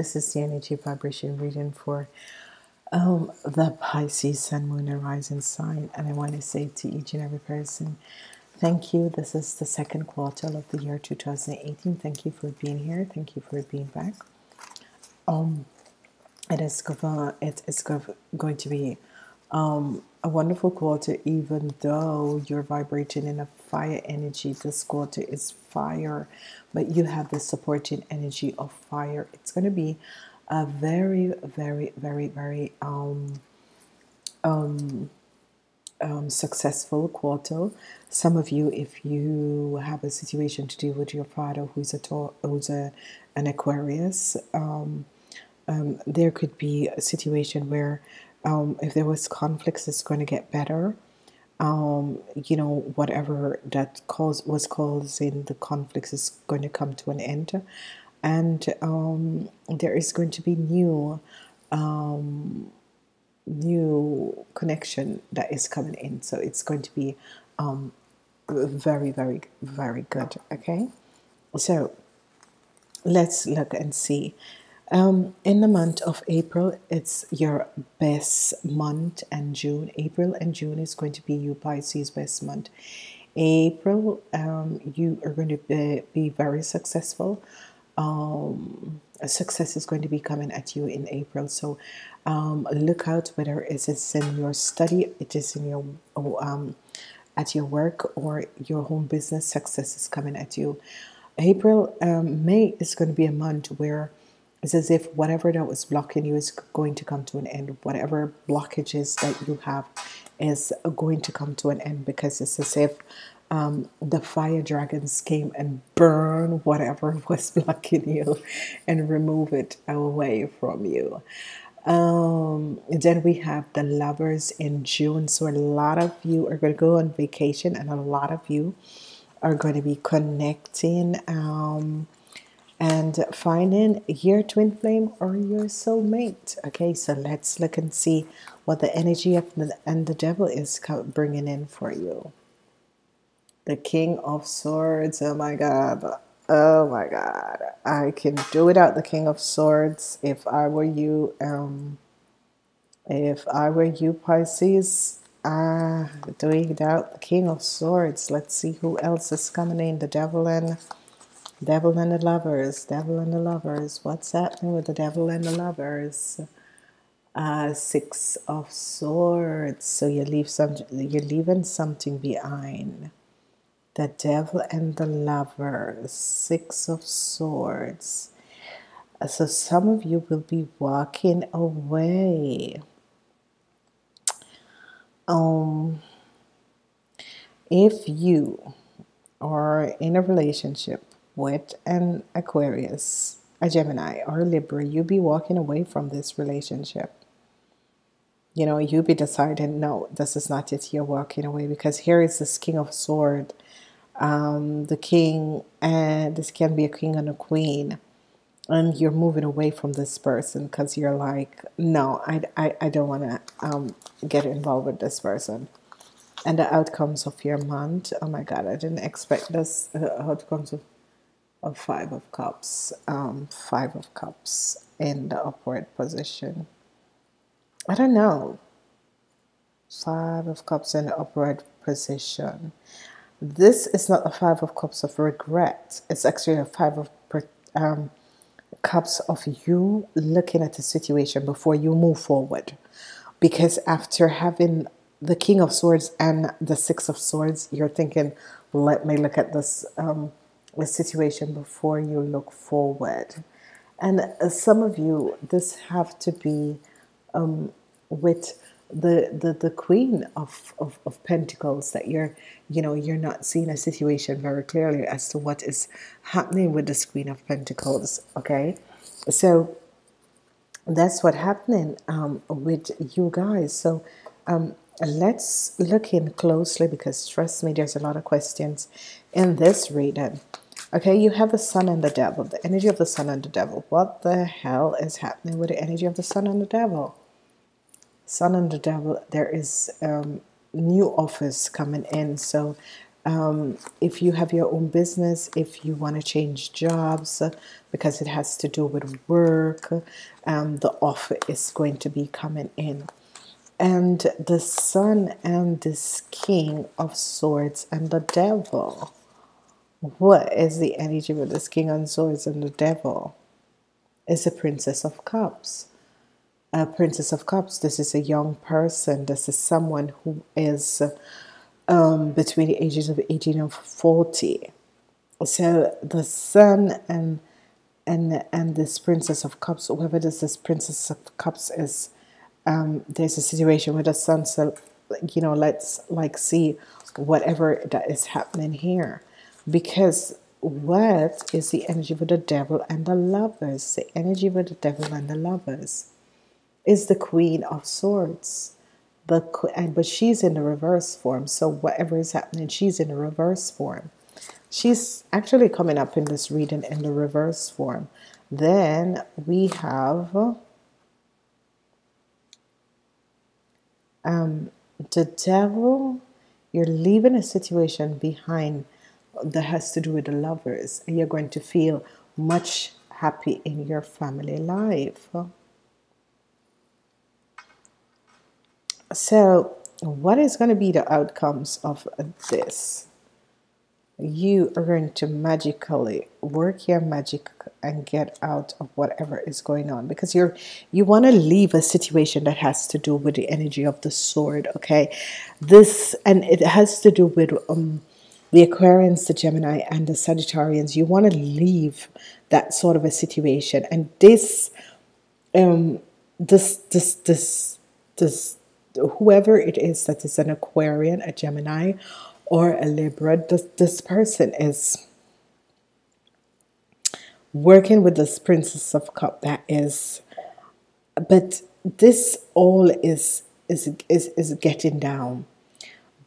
This is the energy vibration reading for um, the Pisces Sun, Moon, and Rising sign. And I want to say to each and every person, thank you. This is the second quarter of the year 2018. Thank you for being here. Thank you for being back. Um, it is, it is going to be um, a wonderful quarter, even though you're vibrating in a fire energy. This quarter is fire, but you have the supporting energy of fire. It's going to be a very, very, very, very um, um, um, successful quarter. Some of you, if you have a situation to deal with your father who's a who's a, an Aquarius, um, um, there could be a situation where um, if there was conflicts, it's going to get better. Um, you know, whatever that cause was causing the conflicts is going to come to an end, and um, there is going to be new, um, new connection that is coming in. So it's going to be um, very, very, very good. Okay, so let's look and see um, in the month of April, it's your best month, and June. April and June is going to be you Pisces' best month. April, um, you are going to be, be very successful. Um, success is going to be coming at you in April. So um, look out whether it is in your study, it is in your um, at your work or your home business. Success is coming at you. April, um, May is going to be a month where it's as if whatever that was blocking you is going to come to an end. Whatever blockages that you have is going to come to an end because it's as if um, the fire dragons came and burn whatever was blocking you and remove it away from you. Um, then we have the lovers in June. So a lot of you are going to go on vacation, and a lot of you are going to be connecting. Um, and finding your twin flame or your soulmate. Okay, so let's look and see what the energy of the, and the devil is bringing in for you. The King of Swords. Oh my God. Oh my God. I can do without the King of Swords if I were you. Um, if I were you, Pisces. Ah, doing without the King of Swords. Let's see who else is coming in. The devil and Devil and the lovers, devil and the lovers. What's happening with the devil and the lovers? Uh, six of swords. So you leave some. You're leaving something behind. The devil and the lovers. Six of swords. Uh, so some of you will be walking away. Um, if you are in a relationship with an Aquarius, a Gemini, or a Libra, you be walking away from this relationship. You know, you be deciding, no, this is not it. You're walking away because here is this King of Sword, um, the King, and this can be a King and a Queen, and you're moving away from this person because you're like, no, I, I, I don't want to um, get involved with this person and the outcomes of your month. Oh my God, I didn't expect this uh, outcomes of of five of cups um, five of cups in the upward position. I don't know. Five of cups in the upward position. This is not a five of cups of regret. It's actually a five of um, cups of you looking at the situation before you move forward. Because after having the king of swords and the six of swords you're thinking let me look at this um, a situation before you look forward. And some of you, this have to be um, with the, the the queen of, of, of pentacles that you're you know you're not seeing a situation very clearly as to what is happening with this queen of pentacles okay? So that's what happening um, with you guys. So um, let's look in closely because trust me there's a lot of questions in this reading okay you have the sun and the devil the energy of the sun and the devil what the hell is happening with the energy of the sun and the devil sun and the devil there is um, new office coming in so Um, if you have your own business, if you want to change jobs because it has to do with work, um, the offer is going to be coming in. And the sun and this king of swords and the devil. What is the energy with this king of swords and the devil? Is a princess of cups. A princess of cups, this is a young person. This is someone who is um, between the ages of 18 and 40. So the sun and and and this princess of cups, whoever this this princess of cups is, um, there's a situation where the sun so you know let's like see whatever that is happening here because what is the energy for the devil and the lovers. The energy for the devil and the lovers is the queen of swords. And but she's in the reverse form. So whatever is happening she's in the reverse form. She's actually coming up in this reading in the reverse form. Then we have um, the devil you're leaving a situation behind that has to do with the lovers you're going to feel much happy in your family life So, what is going to be the outcomes of this? You are going to magically work your magic and get out of whatever is going on because you're you want to leave a situation that has to do with the energy of the sword. Okay, this and it has to do with um the Aquarians, the Gemini, and the Sagittarians. You want to leave that sort of a situation, and this um this this this this whoever it is that is an Aquarian, a Gemini, or a Libra, this, this person is working with this Princess of Cup that is, but this all is is is, is getting down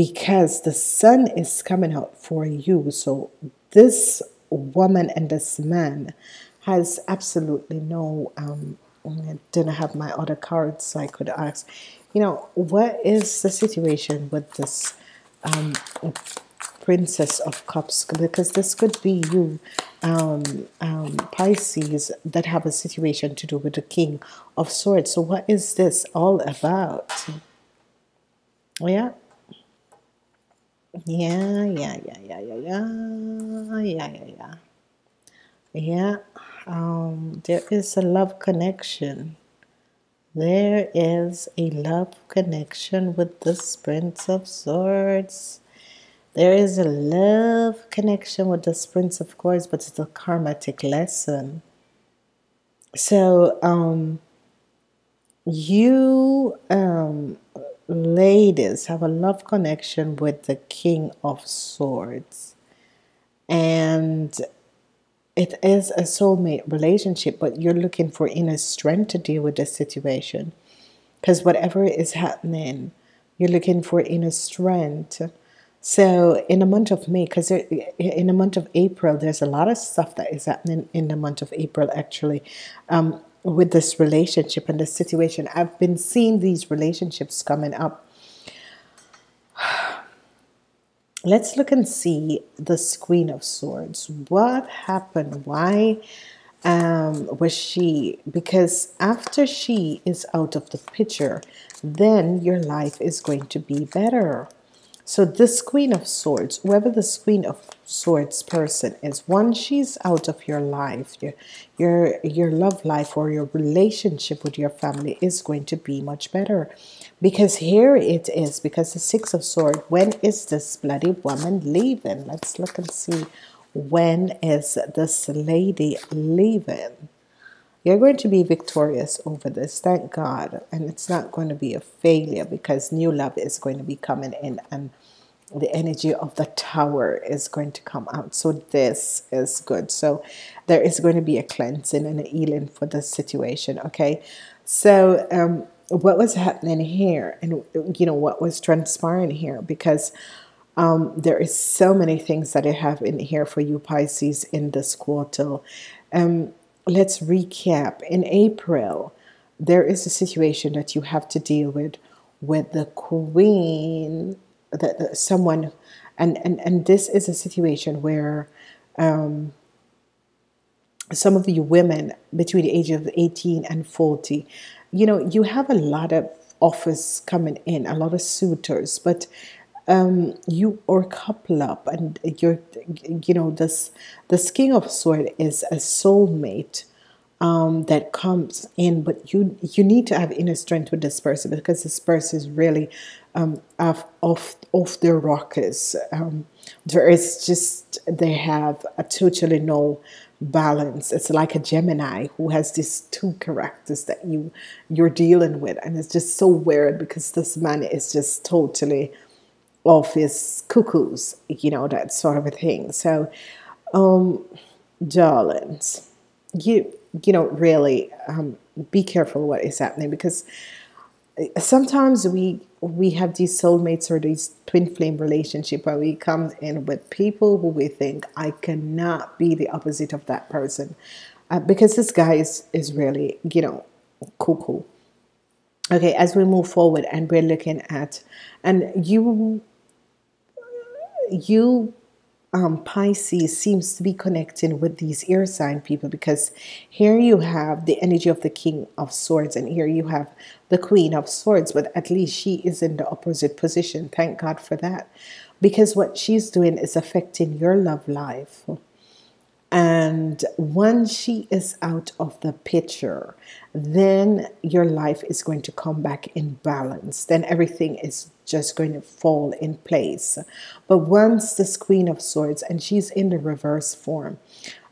because the sun is coming out for you. So this woman and this man has absolutely no um I didn't have my other cards so I could ask you know, what is the situation with this um, Princess of Cups? Because this could be you, um, um, Pisces, that have a situation to do with the King of Swords. So, what is this all about? Yeah. Yeah, yeah, yeah, yeah, yeah, yeah, yeah, yeah, yeah. Yeah, um, there is a love connection there is a love connection with the Prince of Swords. There is a love connection with the Prince of Swords, but it's a karmatic lesson. So, um, you um, ladies have a love connection with the King of Swords. And it is a soulmate relationship, but you're looking for inner strength to deal with this situation. Because whatever is happening, you're looking for inner strength. So in the month of May, because in the month of April, there's a lot of stuff that is happening in the month of April, actually, um, with this relationship and this situation. I've been seeing these relationships coming up let's look and see the Queen of Swords. What happened? Why um, was she? Because after she is out of the picture, then your life is going to be better. So this Queen of Swords, whoever this Queen of Swords person is, once she's out of your life, your, your, your love life or your relationship with your family is going to be much better. Because here it is, because the Six of Swords, when is this bloody woman leaving? Let's look and see when is this lady leaving. You're going to be victorious over this, thank God. And it's not going to be a failure because new love is going to be coming in and the energy of the tower is going to come out. So this is good. So there is going to be a cleansing and a healing for this situation. Okay. So um, what was happening here and you know what was transpiring here because um, there is so many things that I have in here for you Pisces in this quarter. Um, let's recap. In April, there is a situation that you have to deal with with the Queen, that someone and and and this is a situation where um, some of you women between the age of 18 and 40 you know you have a lot of offers coming in a lot of suitors but um, you or couple up and you're you know this the king of sword is a soulmate um, that comes in but you you need to have inner strength with this person because this person is really um, off off off their rockers. Um, there is just they have a totally no balance. It's like a gemini who has these two characters that you you're dealing with. And it's just so weird because this man is just totally off his cuckoos you know that sort of a thing. So um darlings you you know really um, be careful what is happening because sometimes we we have these soulmates or these twin flame relationship where we come in with people who we think I cannot be the opposite of that person uh, because this guy is is really you know cuckoo. Okay, as we move forward and we're looking at and you you um, Pisces seems to be connecting with these air sign people because here you have the energy of the King of Swords and here you have the Queen of Swords, but at least she is in the opposite position. Thank God for that. Because what she's doing is affecting your love life. And once she is out of the picture, then your life is going to come back in balance. Then everything is just going to fall in place. But once this Queen of Swords, and she's in the reverse form,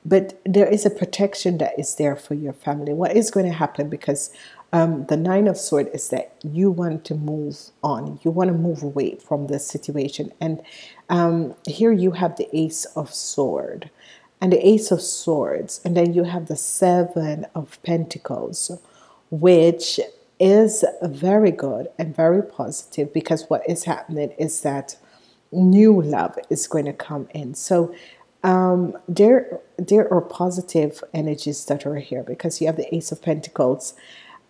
but there is a protection that is there for your family. What is going to happen? Because um, the Nine of Swords is that you want to move on, you want to move away from this situation. And um, here you have the Ace of Sword and the Ace of Swords, and then you have the Seven of Pentacles, which is very good and very positive because what is happening is that new love is going to come in. So um, there, there are positive energies that are here because you have the Ace of Pentacles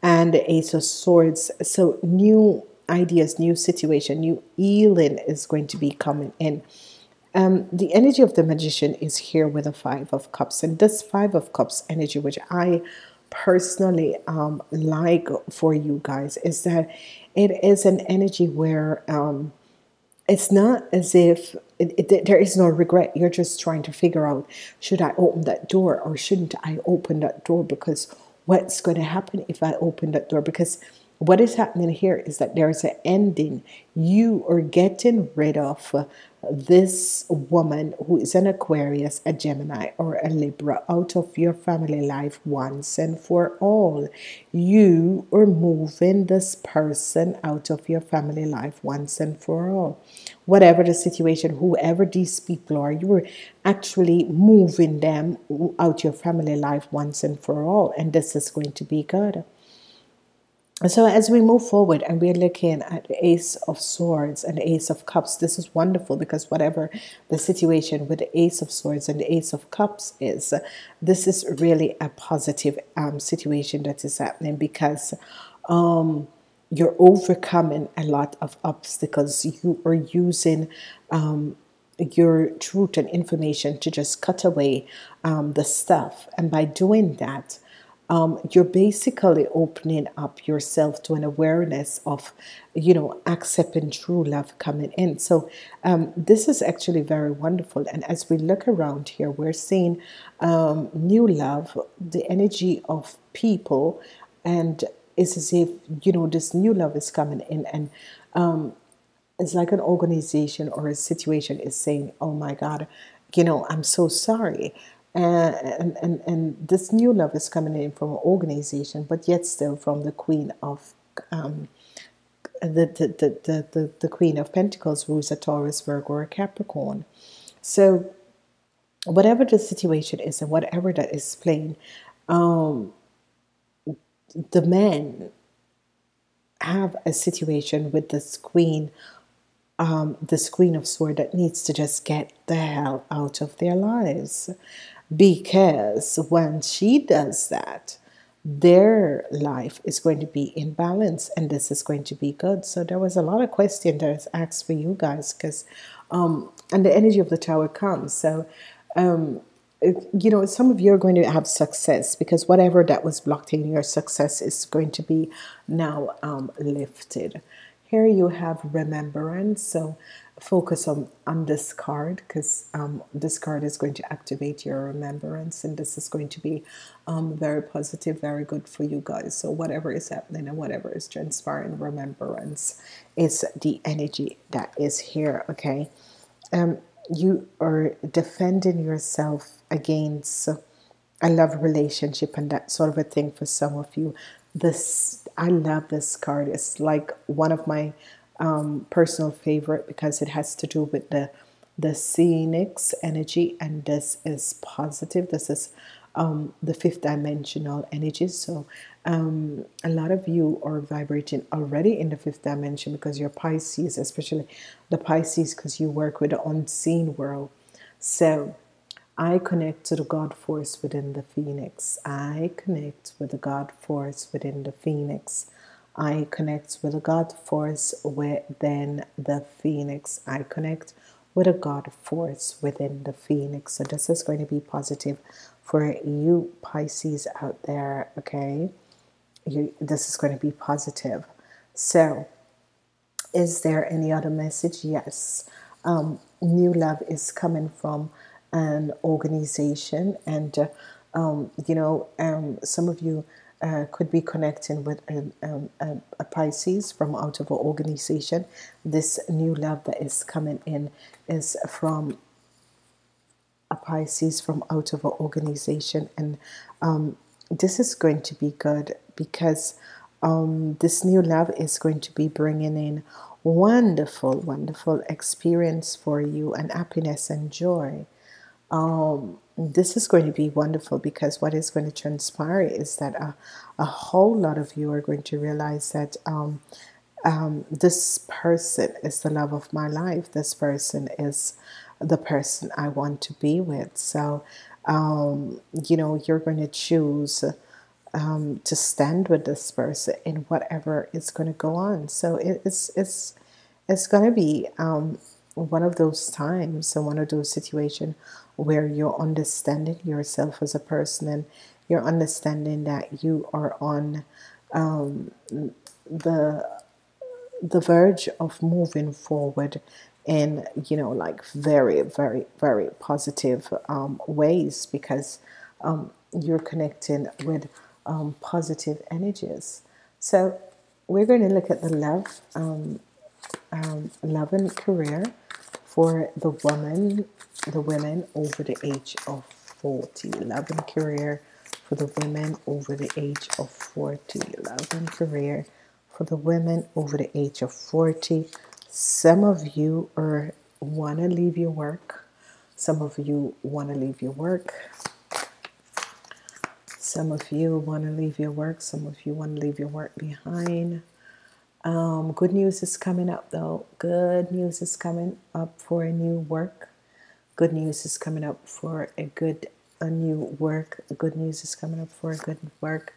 and the Ace of Swords. So new ideas, new situation, new healing is going to be coming in. Um, the energy of the magician is here with a five of cups and this five of cups energy which I personally um, like for you guys is that it is an energy where um, it's not as if it, it, there is no regret. You're just trying to figure out should I open that door or shouldn't I open that door because what's going to happen if I open that door because what is happening here is that there's an ending. You are getting rid of this woman who is an Aquarius, a Gemini, or a Libra out of your family life once and for all. You are moving this person out of your family life once and for all. Whatever the situation, whoever these people are, you are actually moving them out your family life once and for all. And this is going to be good so as we move forward and we're looking at the ace of swords and ace of cups this is wonderful because whatever the situation with the ace of swords and the ace of cups is this is really a positive um, situation that is happening because um, you're overcoming a lot of obstacles. You are using um, your truth and information to just cut away um, the stuff. And by doing that um, you're basically opening up yourself to an awareness of, you know, accepting true love coming in. So um, this is actually very wonderful. And as we look around here, we're seeing um, new love, the energy of people, and it's as if you know this new love is coming in, and um, it's like an organization or a situation is saying, "Oh my God." You know, I'm so sorry and, and, and this new love is coming in from an organization, but yet still from the Queen of um, the, the, the, the, the, Queen of Pentacles, who is a Taurus, Virgo, or Capricorn. So, whatever the situation is, and whatever that is playing, um, the men have a situation with this Queen um, this Queen of Sword that needs to just get the hell out of their lives because when she does that, their life is going to be in balance and this is going to be good. So there was a lot of question that was asked for you guys because um, and the energy of the tower comes. So, um, you know, some of you are going to have success because whatever that was blocking your success is going to be now um, lifted. Here you have remembrance. So focus on, on this card because um, this card is going to activate your remembrance and this is going to be um, very positive, very good for you guys. So whatever is happening and whatever is transpiring, remembrance is the energy that is here, okay? Um, you are defending yourself against a love relationship and that sort of a thing for some of you. This I love this card. It's like one of my um, personal favorite because it has to do with the the phoenix energy and this is positive. This is um, the fifth dimensional energy. So um, a lot of you are vibrating already in the fifth dimension because you're Pisces especially the Pisces because you work with the unseen world. So I connect to the God force within the phoenix. I connect with the God force within the phoenix I connect with a God force within the phoenix. I connect with a God force within the phoenix. So this is going to be positive for you Pisces out there. Okay, you, this is going to be positive. So, is there any other message? Yes. Um, new love is coming from an organization, and uh, um, you know, um, some of you uh, could be connecting with a, um, a, a, Pisces from out of an organization. This new love that is coming in is from a Pisces from out of an organization, and um, this is going to be good because um, this new love is going to be bringing in wonderful, wonderful experience for you and happiness and joy. Um, this is going to be wonderful because what is going to transpire is that a, a whole lot of you are going to realize that um, um, this person is the love of my life. This person is the person I want to be with. So, um, you know, you're going to choose um, to stand with this person in whatever is going to go on. So it, it's it's it's going to be um, one of those times and one of those situations where you're understanding yourself as a person and you're understanding that you are on um, the the verge of moving forward in you know like very very very positive um, ways because um, you're connecting with um, positive energies. So we're going to look at the love um, um, love and career for the woman, the women over the age of 40. Love and career for the women over the age of 40. Love and career for the women over the age of 40. Some of you are want to leave your work. Some of you want to leave your work. Some of you want to leave your work. Some of you want to leave your work behind. Um, good news is coming up though. Good news is coming up for a new work. Good news is coming up for a good a new work. Good news is coming up for a good work.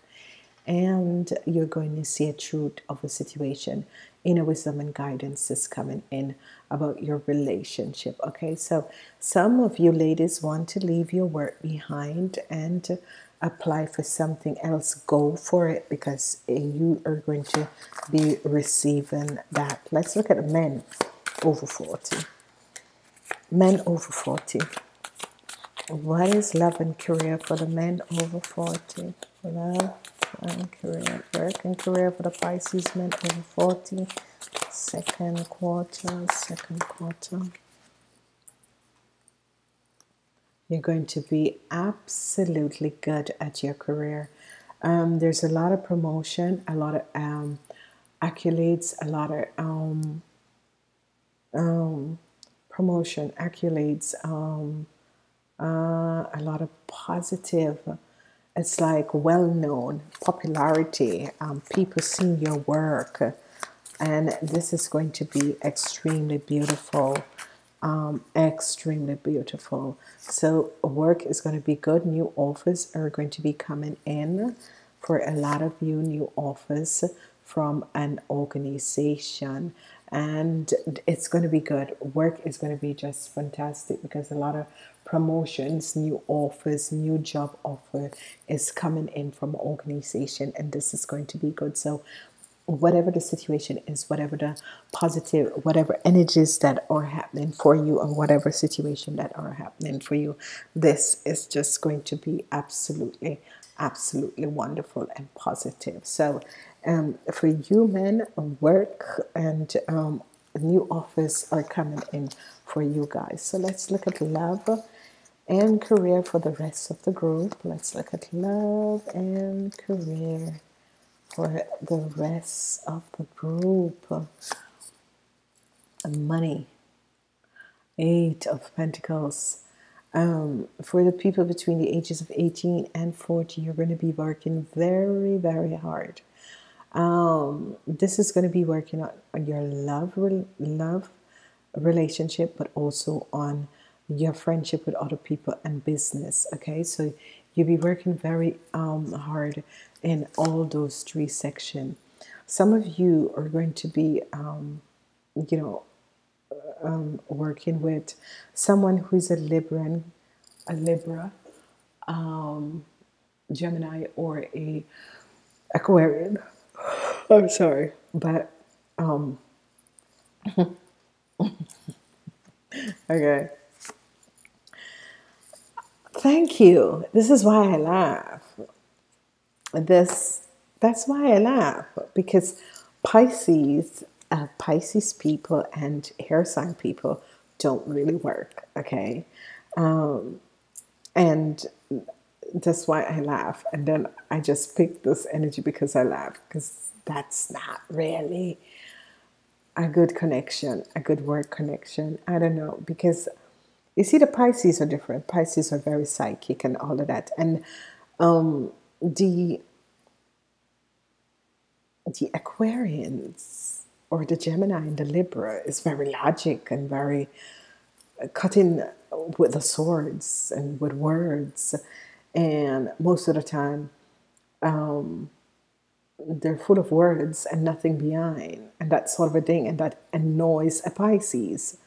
And you're going to see a truth of a situation. Inner wisdom and guidance is coming in about your relationship. Okay, so some of you ladies want to leave your work behind and apply for something else, go for it because you are going to be receiving that. Let's look at the men over 40. Men over 40. What is love and career for the men over 40? Love and career. Work and career for the Pisces men over 40. Second quarter, second quarter. You're going to be absolutely good at your career. Um, there's a lot of promotion, a lot of um, accolades, a lot of um, um promotion, accolades, um, uh, a lot of positive. It's like well known popularity, um, people seeing your work, and this is going to be extremely beautiful um, extremely beautiful. So work is going to be good. New offers are going to be coming in for a lot of you. New offers from an organization and it's going to be good. Work is going to be just fantastic because a lot of promotions, new offers, new job offer is coming in from organization and this is going to be good. So whatever the situation is, whatever the positive, whatever energies that are happening for you, or whatever situation that are happening for you, this is just going to be absolutely, absolutely wonderful and positive. So, um, for you men, work and um, new offers are coming in for you guys. So let's look at love and career for the rest of the group. Let's look at love and career for the rest of the group. Money, Eight of Pentacles. Um, for the people between the ages of 18 and 40, you're going to be working very, very hard. Um, this is going to be working on, your love, love relationship, but also on your friendship with other people and business. Okay, so you'll be working very um, hard in all those three sections. Some of you are going to be, um, you know, um, working with someone who's a Libran, a Libra, um, Gemini, or a Aquarian. I'm sorry, but um, okay. Thank you. This is why I laugh this that's why I laugh because Pisces, uh, Pisces people and air sign people don't really work. Okay, um, and that's why I laugh. And then I just pick this energy because I laugh because that's not really a good connection, a good work connection. I don't know because you see the Pisces are different. Pisces are very psychic and all of that, and um, the the Aquarians or the Gemini and the Libra is very logic and very uh, cutting with the swords and with words, and most of the time, um, they're full of words and nothing behind, and that sort of a thing, and that annoys a Pisces.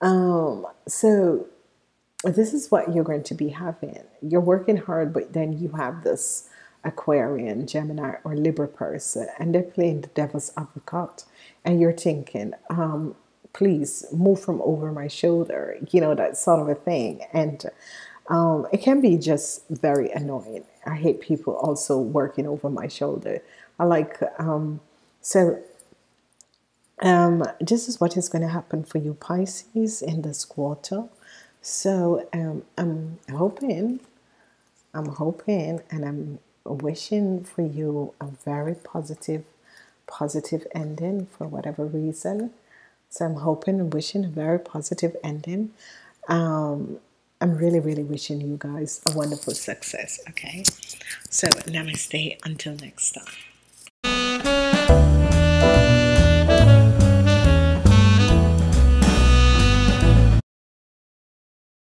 Um, so this is what you're going to be having. You're working hard, but then you have this Aquarian, Gemini, or Libra person, and they're playing the devil's advocate, and you're thinking, um, please move from over my shoulder, you know, that sort of a thing. And um, it can be just very annoying. I hate people also working over my shoulder. I like, um, so um, this is what is going to happen for you, Pisces, in this quarter. So um, I'm hoping, I'm hoping, and I'm wishing for you a very positive, positive ending for whatever reason. So I'm hoping and wishing a very positive ending. Um, I'm really, really wishing you guys a wonderful success. Okay. So namaste until next time.